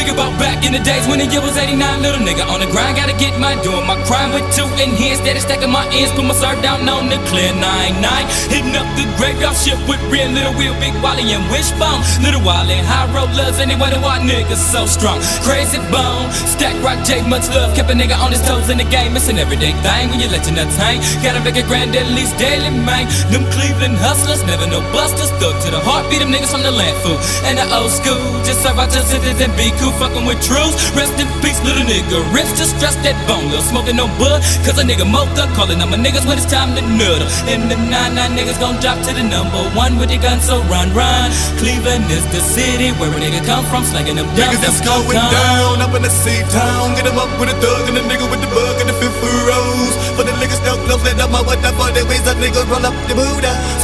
Think about back in the days when the year was 89, little nigga on the grind. Gotta get my doing my crime with two in here. Steady stacking my ends, put my serve down on the clear 9-9. Hitting up the graveyard ship with real little wheel, big Wally and Wishbone. Little Wally, high rollers, anyway, the white niggas so strong. Krayzie Bone, stack rock J, much love. Kept a nigga on his toes in the game. It's an everyday thing when you let your nuts hang. Gotta make a grand at least daily, man. Them Cleveland hustlers, never no busters. Thug to the heartbeat, them niggas from the land food. And the old school, just serve out your sentence and be cool, fucking with truths. Rest in peace, little nigga. Rips just stress that bone, little smoking no bud. Cause a nigga up, calling on my niggas when it's time to nuddle. And the 9-9 niggas gon' drop to the number one with the gun, so run, run. Cleveland is the city where a nigga come from, slanging them dumb, Niggas that's going come. down up in the sea town. Get Get 'em up with a thug and a nigga with the bug and the fifth rose. For the niggas still close, let up my what up for the ways up niggas roll up.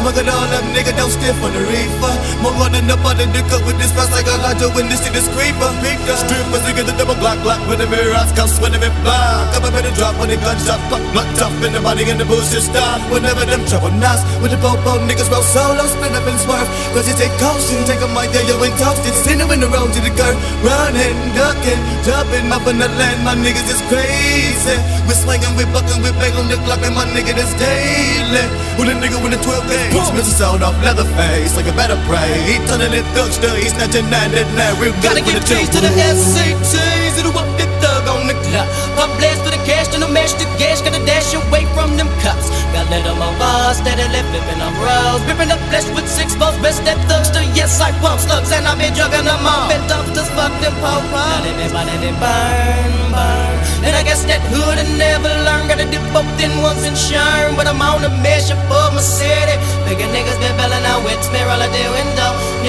Smoke all up, nigga, don't stiff on the reefer. More running up on the up with this fast like a gajo when this shit is creeper. Strippers, nigga, the double block, block with the mirrors, come sweating it block. Up a drop when the pop, block top in the body and the bullshit stop. Whenever them trouble knots with the popo niggas roll solo, split up and swerve. Cause you take caution, take a mic, there you ain't toasted. Send them in the road to the curb, running, ducking, jumping up in the land. My niggas is crazy. We're swinging, we're bucking, we're bang on the clock, and my nigga is daily. With a nigga with a 12 gauge, Mr. Sound off leather face like a better pray. He turning it thugster, he's that nine, real good Gotta get the keys to the SCTs. It'll up the thug on the clock. Pump blast the cash, then I mash the gas. Gotta dash away from them cops. Got let them over, steadily flipping them rolls. Ripping up flesh with six balls. Best that thugster, yes, I pump slugs. And I've been drugging them all. Been dumpsters, fuck them po Now they been burn, burn. And I guess that hood and never learn. Gotta dip both in ones and shine. But I'm on a mission for my city. Bigger niggas been belling out with me, roll out the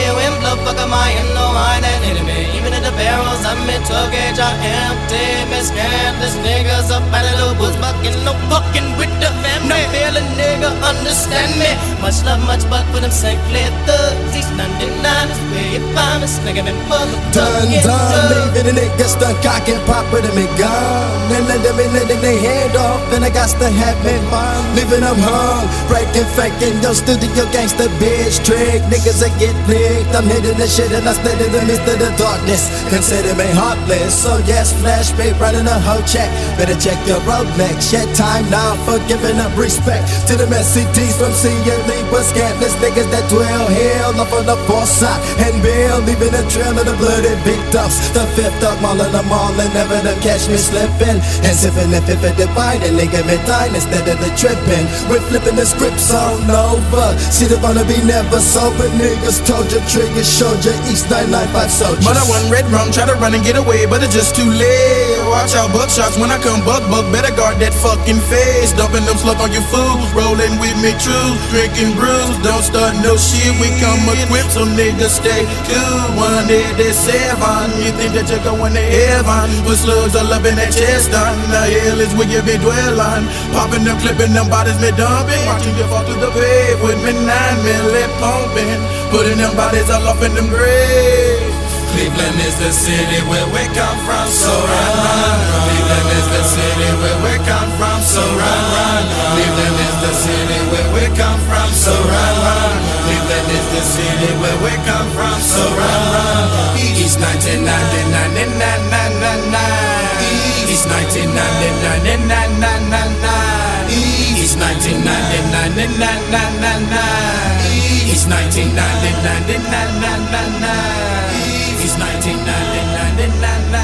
and blow, fuck am I, and no, ain't an enemy. Even in the barrels, I'm in 12 gauge, I empty. Miss Candace niggas up out of the woods, bucking, no fucking with the family. No feel a nigga, understand me. Much love, much buck for them St. Clair thugs. Me, nigga, been Done, done, thugs. leaving the niggas done cock and pop with them and gone. And let them in, letting their hand off, and I got to have me fun. Leaving them hung, breaking, faking, your studio gangster bitch trick. Niggas that get licked, I'm hitting the shit and I stay in the midst of the darkness. Consider me heartless, so yes, flash flashback, running a whole check. Better check your Rolex, yet time now for giving up respect to the SCTs from CLE, but scantless niggas that dwell here, up on the fourth side and bill, leaving a trail of the bloody victims. The fifth dog mauling them all and never to catch me slipping. And sipping the fifth of dividing, me dying instead of the tripping. We're flipping the scripts on over. See the wanna be never sober, niggas told you, trigger showed you, East 995 soldiers. But I want red rum, try to run and get away, but it's just too late. Watch out, buckshots when I come buck buck, better guard that fucking face. Dumping them slug on your food, rolling with me true, drinking brews, don't start no shit. We come equipped, so niggas stay cool. One day they seven, you think that you're going to heaven? Put slugs all up in that chest, on the hell is where you be dwelling. Popping them, clipping them bodies, me dumping, watching you fall through the pave with me nine milli pumping, putting them bodies all off in them graves. Cleveland is the city where we come from, so run, run. Cleveland is the city where we come from, so run, run. Cleveland is the city where we come from, so run, run. Cleveland is the city where we come from, so run, run. East 1999, 99, 99, 99. East 99, 99, East 99, 99, East 99, 99, He's 1999.